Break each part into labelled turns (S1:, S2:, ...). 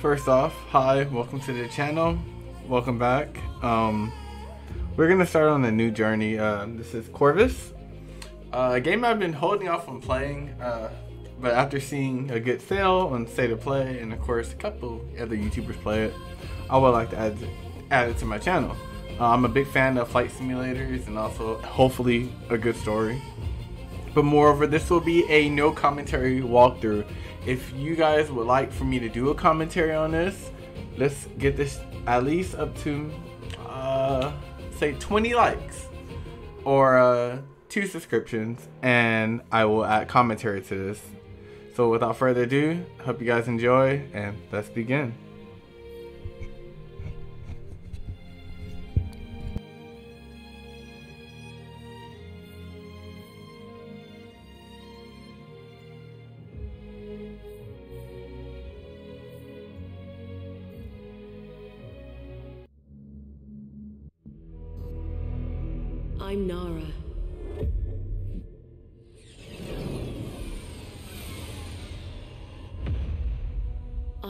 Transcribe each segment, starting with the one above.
S1: First off, hi, welcome to the channel. Welcome back. Um, we're gonna start on a new journey. Uh, this is Chorus, uh, a game I've been holding off on playing, uh, but after seeing a good sale on State of Play, and of course a couple other YouTubers play it, I would like to add add it to my channel. Uh, I'm a big fan of flight simulators and also hopefully a good story. But moreover, this will be a no commentary walkthrough. If you guys would like for me to do a commentary on this, let's get this at least up to, uh, say 20 likes or uh, two subscriptions, and I will add commentary to this. So without further ado, hope you guys enjoy, and let's begin.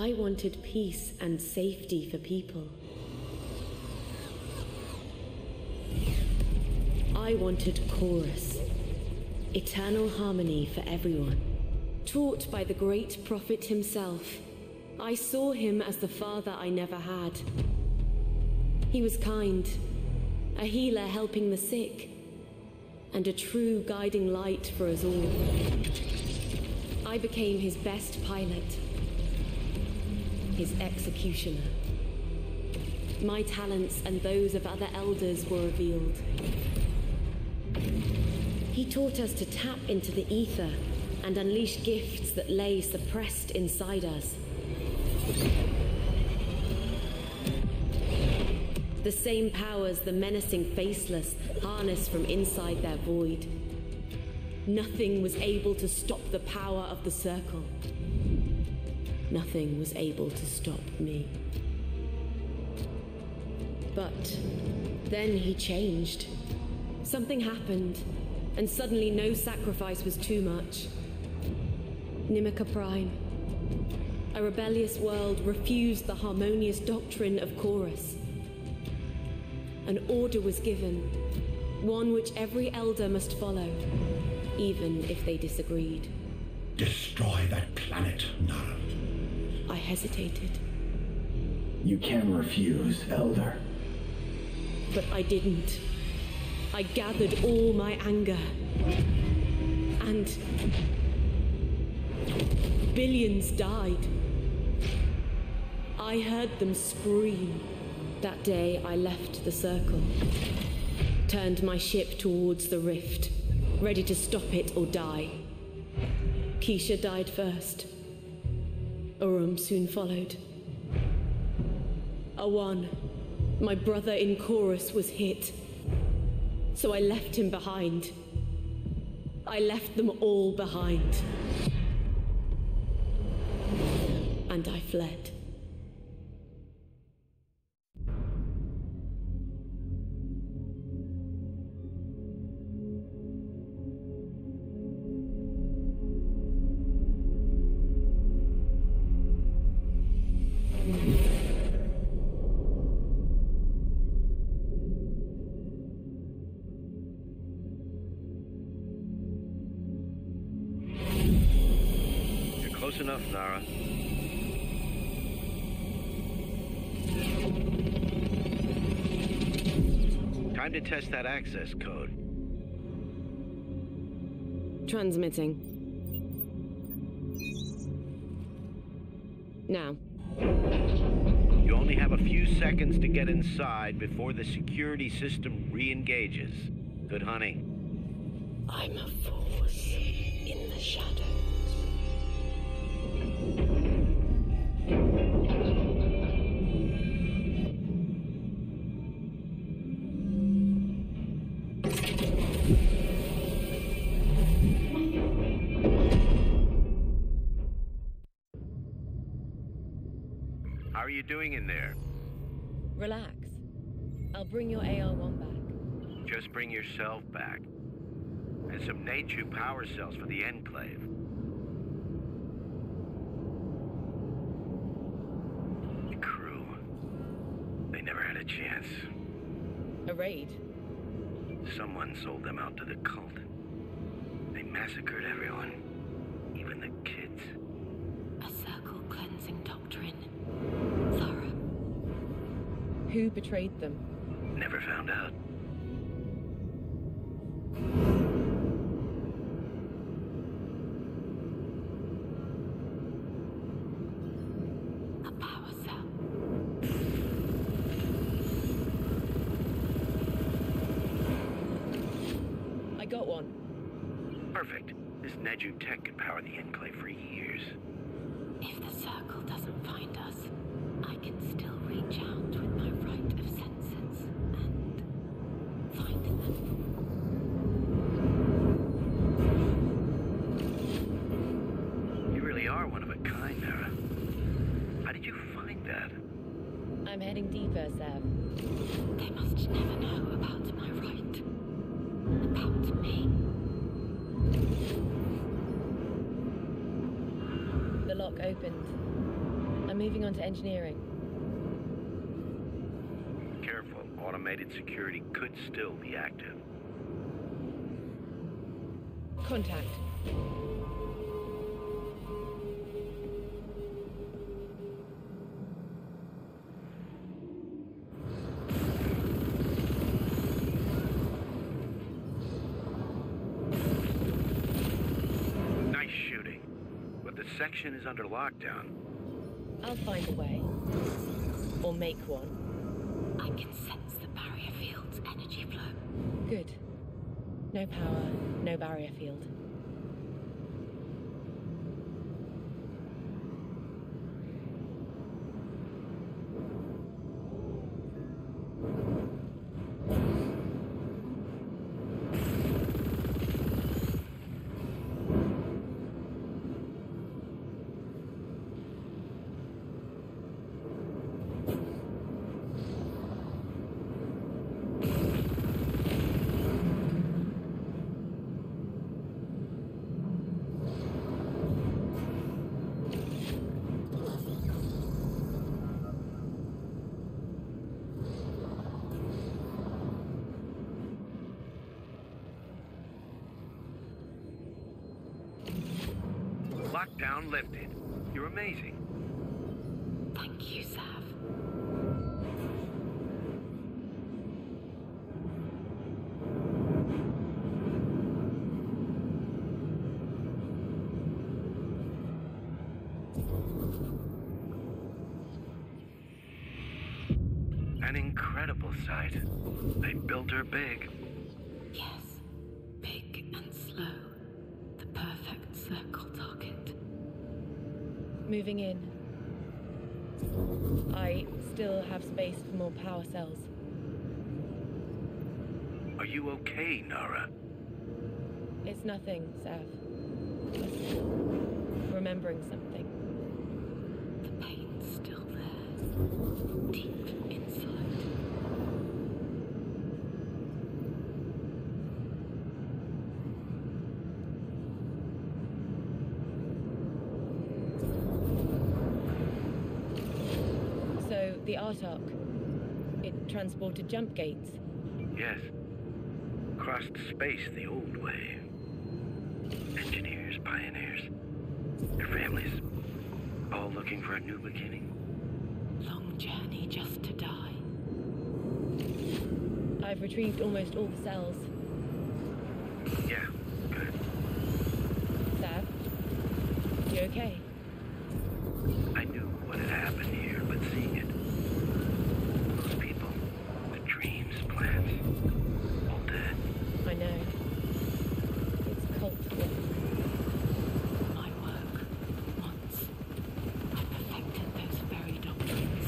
S2: I wanted peace and safety for people. I wanted chorus, eternal harmony for everyone. Taught by the great prophet himself, I saw him as the father I never had. He was kind, a healer helping the sick, and a true guiding light for us all. I became his best pilot, his executioner. My talents and those of other elders were revealed. He taught us to tap into the aether and unleash gifts that lay suppressed inside us. The same powers the menacing faceless harness from inside their void. Nothing was able to stop the power of the circle. Nothing was able to stop me. But then he changed. Something happened, and suddenly no sacrifice was too much. Nimica Prime. A rebellious world refused the harmonious doctrine of Chorus. An order was given, one which every elder must follow, even if they disagreed.
S3: Destroy that planet, Nara.
S2: I hesitated,
S3: You can refuse, Elder.
S2: but I didn't. I gathered all my anger. And billions died. I heard them scream. That day I left the circle, turned my ship towards the rift, ready to stop it or die. Keisha died first. Urum soon followed. Awan, my brother in chorus, was hit. So I left him behind. I left them all behind. And I fled.
S4: You're close enough, Nara. Time to test that access code.
S2: Transmitting. Now,
S4: You only have a few seconds to get inside before the security system re-engages. Good hunting.
S2: I'm a force in the shadows.
S4: doing in there?
S2: Relax. I'll bring your AR-1 back.
S4: Just bring yourself back. And some nature power cells for the Enclave. The crew... They never had a chance.
S2: A raid?
S4: Someone sold them out to the cult. They massacred everyone.
S2: Who betrayed them?
S4: Never found out.
S2: A power cell. I got one.
S4: Perfect. This Neju tech could power the Enclave for years.
S2: If the circle doesn't find us, I can still reach out heading deeper, They must never know about my rite. About me. The lock opened. I'm moving on to engineering.
S4: Careful, automated security could still be active.
S2: Contact.
S4: But the section is under lockdown.
S2: I'll find a way. Or make one. I can sense the barrier field's energy flow. Good. No power, no barrier field.
S4: Lockdown lifted. You're amazing.
S2: Moving in. I still have space for more power cells.
S4: Are you okay, Nara?
S2: It's nothing, Sav. Just remembering something. The pain's still there. Deep inside. So, the art arc. It transported jump gates.
S4: Yes. Crossed space the old way. Engineers, pioneers, their families, all looking for a new beginning.
S2: Long journey just to die. I've retrieved almost all the cells.
S4: Yeah, good.
S2: Sav? You okay?
S4: I knew what had happened here, but seeing it. Those people, the dreams, plans, all dead.
S2: I know. It's cult work. My work. Once. I perfected those very doctrines.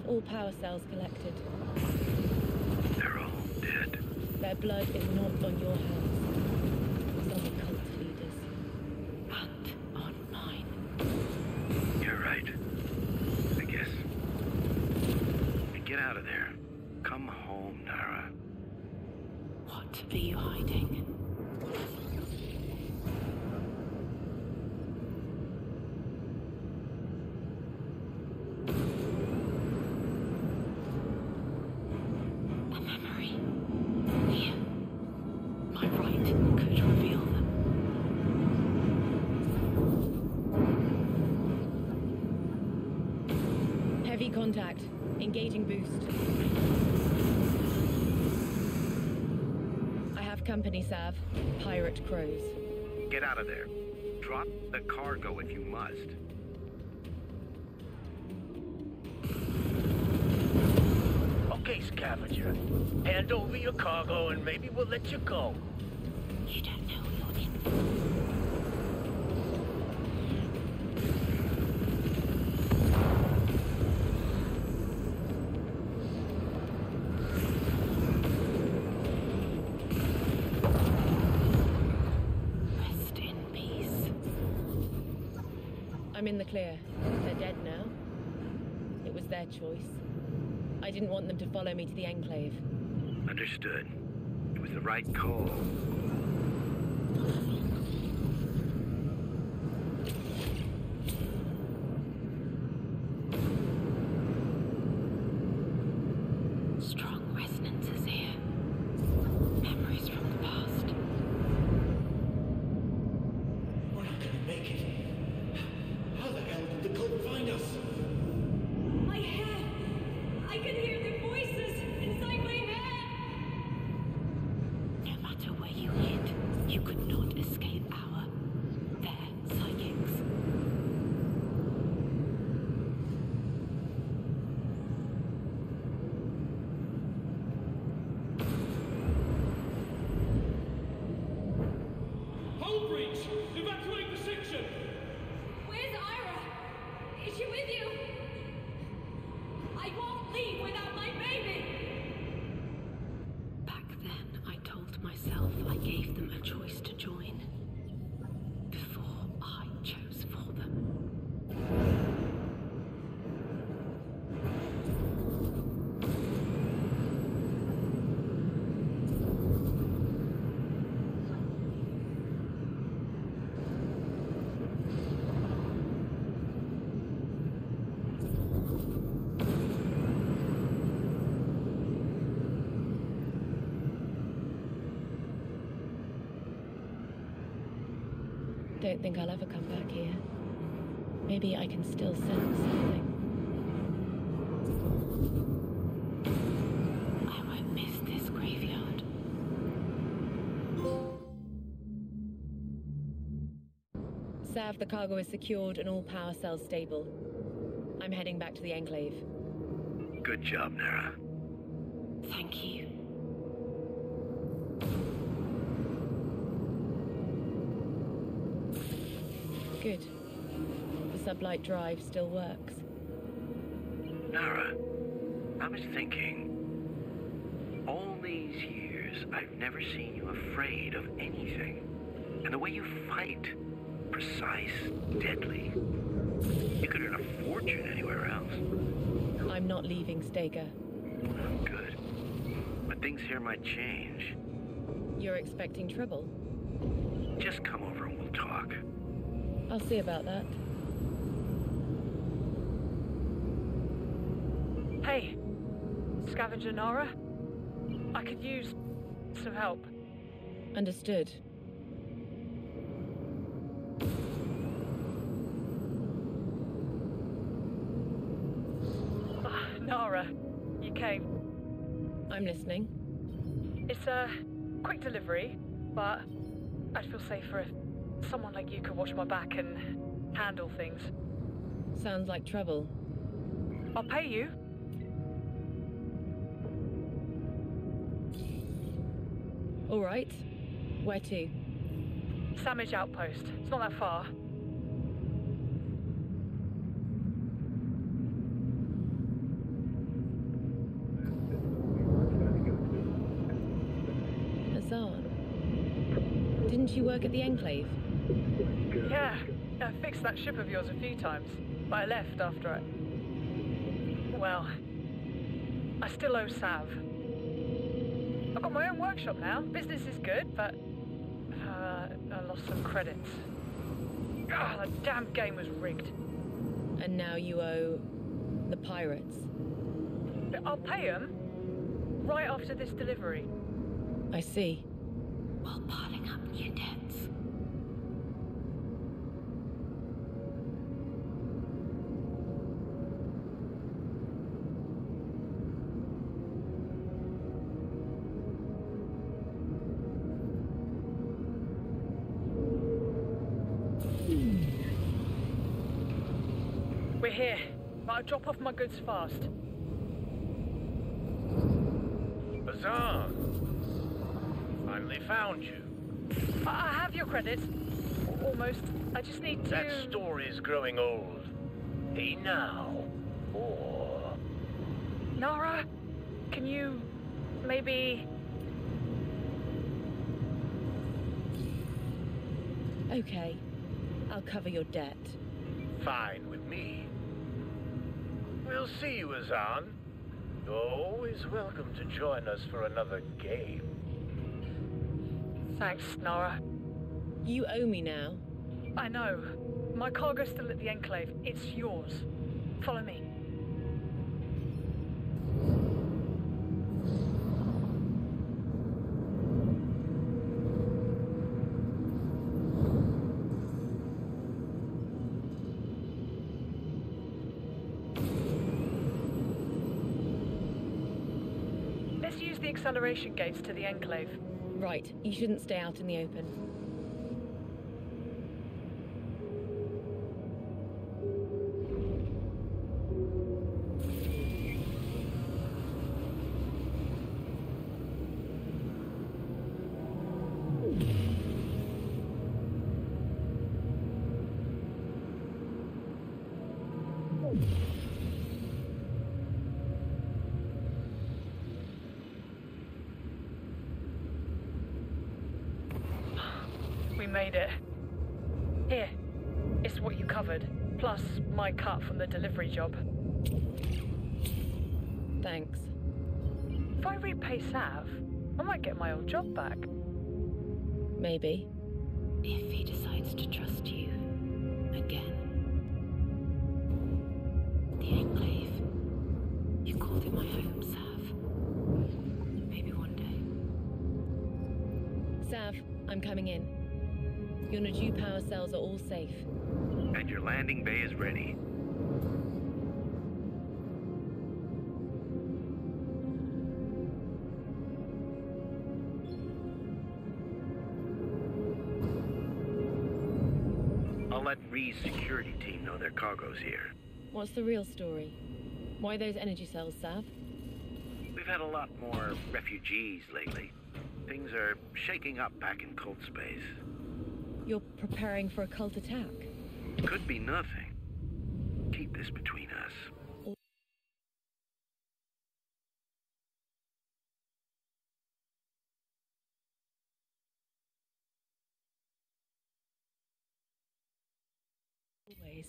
S2: Sav, all power cells collected.
S4: They're all dead.
S2: Their blood is not on your hands. It's on the cult leaders. And on mine.
S4: You're rite. I guess. Get out of there. Come home, Nara.
S2: What are you hiding? A memory. Here. My right could reveal them. Heavy contact. Engaging boost. I have company, Sav. Pirate crows.
S4: Get out of there. Drop the cargo if you must.
S5: Okay, scavenger. Hand over your cargo and maybe we'll let you go.
S2: I'm in the clear. They're dead now. It was their choice. I didn't want them to follow me to the Enclave.
S4: Understood. It was the right call.
S2: Strong resonances here. Memories from the past.
S3: We're not gonna make it. How the hell did the cult find us?
S6: My hair! I can hear their voices inside my head!
S2: No matter where you hid, you could not escape our, their psychics.
S7: Hull breach! Evacuate the section!
S6: Where's Ira? Is she with you? I won't leave without my baby!
S2: Back then, I told myself I gave them a choice to join. Before I chose for them. Don't think I'll ever come back here. Maybe I can still sense something. I won't miss this graveyard. Sav, the cargo is secured and all power cells stable. I'm heading back to the Enclave.
S4: Good job, Nara.
S2: Thank you. Good. The sublight drive still works.
S4: Nara, I was thinking. All these years, I've never seen you afraid of anything. And the way you fight, precise, deadly. You could earn a fortune anywhere else.
S2: I'm not leaving Stega.
S4: Good. But things here might change.
S2: You're expecting trouble?
S4: Just come over and we'll talk.
S2: I'll see about that.
S8: Hey, Scavenger Nara. I could use some help.
S2: Understood.
S8: Ah, Nara, you came.
S2: I'm listening.
S8: It's a quick delivery, but I'd feel safer if someone like you could watch my back and handle things.
S2: Sounds like trouble.
S8: I'll pay you.
S2: All right. Where to?
S8: Samage Outpost. It's not that far.
S2: Didn't you work at the Enclave?
S8: Yeah, I fixed that ship of yours a few times, but I left after it. Well, I still owe Sav. I've got my own workshop now. Business is good, but uh, I lost some credits. Ah, that damn game was rigged.
S2: And now you owe the pirates.
S8: But I'll pay them right after this delivery.
S2: I see.
S6: While piling up new debts.
S8: We're here, but I'll drop off my goods fast.
S5: Bazaar! Finally found you.
S8: I, I have your credit. Almost. I just need to.
S5: That story's growing old. Hey now. Or.
S8: Nara, can you maybe.
S2: Okay. I'll cover your debt.
S5: Fine with me. We'll see you, Azan. You're always welcome to join us for another game.
S8: Thanks, Nora.
S2: You owe me now.
S8: I know. My cargo's still at the Enclave. It's yours. Follow me. Let's use the acceleration gates to the Enclave.
S2: Right, you shouldn't stay out in the open.
S8: Made it. Here, it's what you covered, plus my cut from the delivery job.
S2: Thanks.
S8: If I repay Sav, I might get my old job back.
S2: Maybe.
S6: If he decides to trust you again. The Enclave. You called it my home,
S2: Your Naju power cells are all safe.
S4: And your landing bay is ready. I'll let Ree's security team know their cargo's here.
S2: What's the real story? Why those energy cells, Sav?
S4: We've had a lot more refugees lately. Things are shaking up back in cult space.
S2: You're preparing for a cult attack.
S4: Could be nothing. Keep this between us.
S2: Always.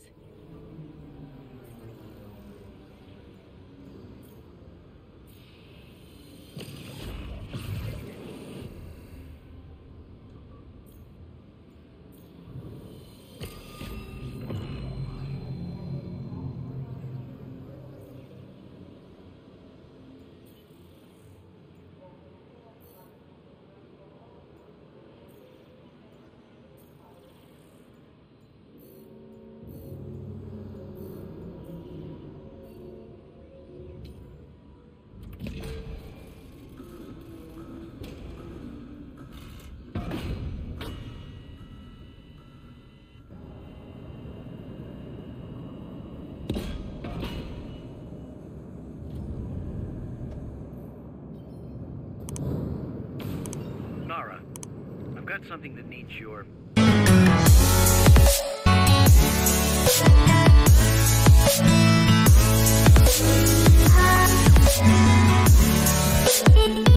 S4: Something that needs your